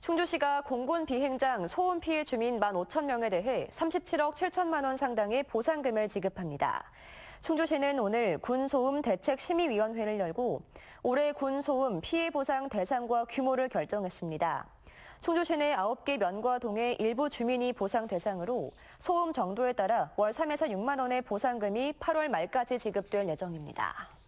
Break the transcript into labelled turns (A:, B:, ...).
A: 충주시가 공군 비행장 소음 피해 주민 1 5 0 0 0 명에 대해 37억 7천만 원 상당의 보상금을 지급합니다. 충주시는 오늘 군소음 대책심의위원회를 열고 올해 군소음 피해 보상 대상과 규모를 결정했습니다. 충주시 내 9개 면과 동의 일부 주민이 보상 대상으로 소음 정도에 따라 월 3에서 6만 원의 보상금이 8월 말까지 지급될 예정입니다.